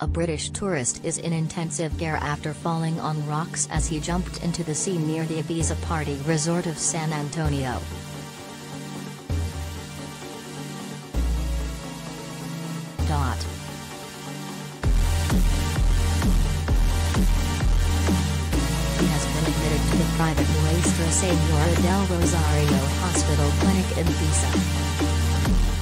A British tourist is in intensive care after falling on rocks as he jumped into the sea near the Ibiza party resort of San Antonio. Dot. He has been admitted to the private Nuestra Señora del Rosario Hospital Clinic in Ibiza.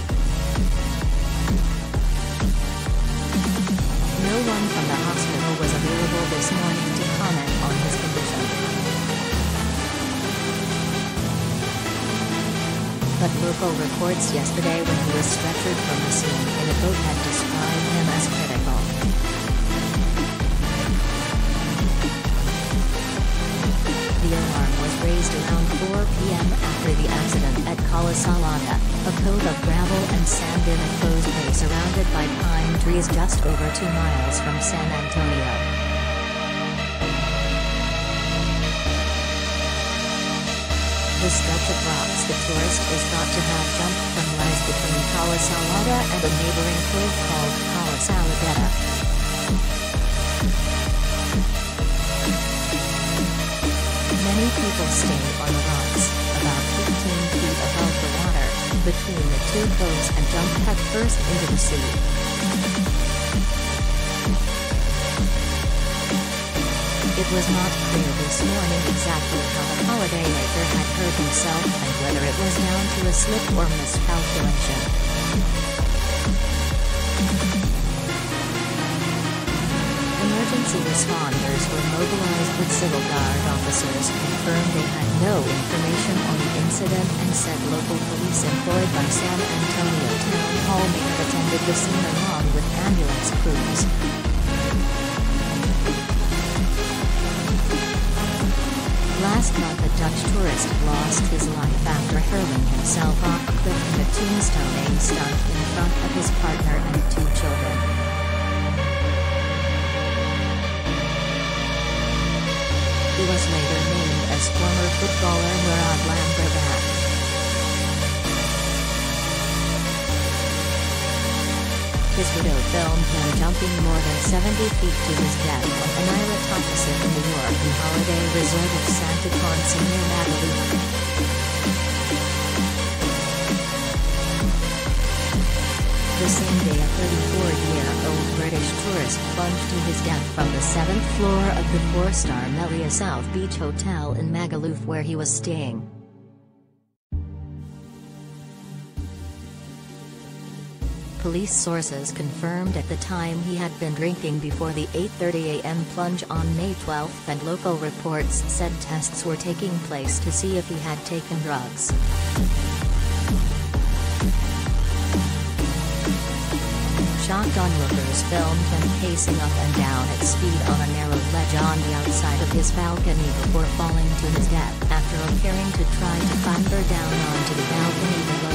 Local reports yesterday when he was stretchered from the scene in a boat had described him as critical. The alarm was raised around 4 p.m. after the accident at Cala Salada, a cove of gravel and sand in a closed bay surrounded by pine trees just over two miles from San Antonio. The stretch of rocks the tourist is thought to have jumped from lies between Cala Salada and a neighboring cove called Cala Saladeta. Many people stayed on the rocks, about 15 feet above the water, between the two coves and jumped headfirst into the sea. It was not clear this morning exactly how the holidaymaker had hurt himself and whether it was down to a slip or miscalculation. Emergency responders were mobilized with civil guard officers confirmed they had no information on the incident and said local police employed by San Antonio Town Hall may have attended the scene along with Last month a Dutch tourist lost his life after hurling himself off a cliff in a tombstoning stunt in front of his partner and two children. He was later named as former footballer Mourad Lamrabat. His widow filmed him jumping more than 70 feet to his death holiday resort of Santa Ponsa near Magaluf. The same day a 34-year-old British tourist plunged to his death from the seventh floor of the four-star Melia South Beach Hotel in Magaluf where he was staying. Police sources confirmed at the time he had been drinking before the 8.30 am plunge on May 12 and local reports said tests were taking place to see if he had taken drugs. Shocked onlookers filmed him pacing up and down at speed on a narrow ledge on the outside of his balcony before falling to his death after appearing to try to clamber down onto the balcony